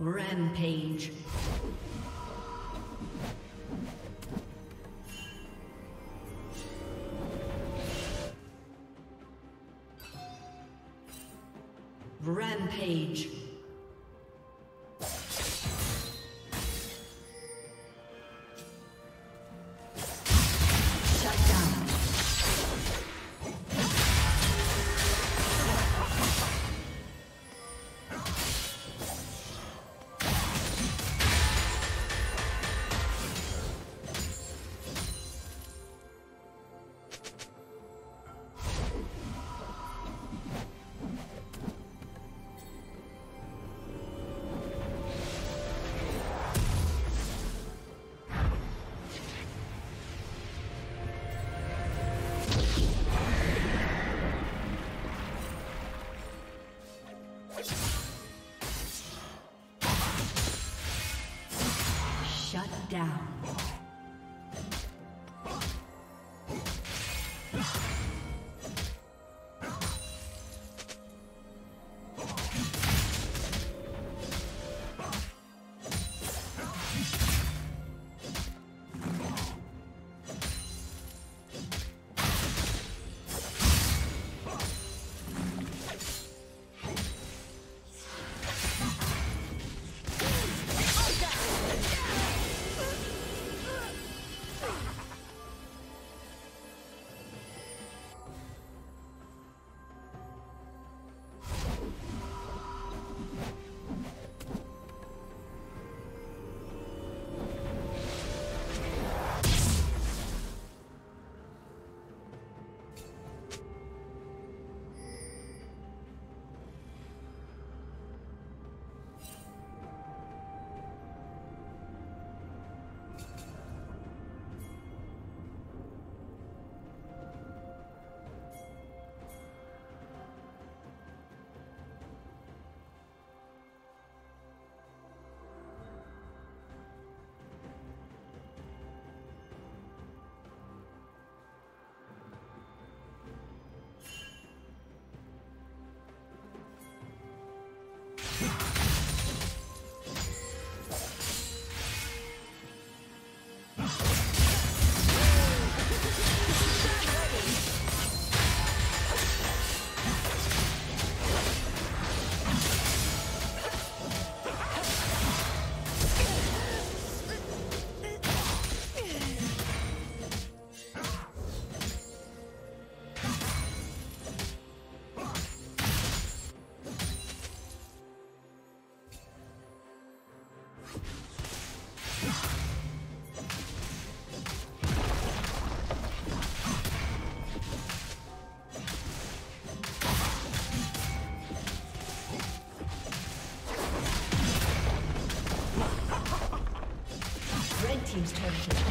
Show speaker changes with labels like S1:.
S1: Rampage. Rampage.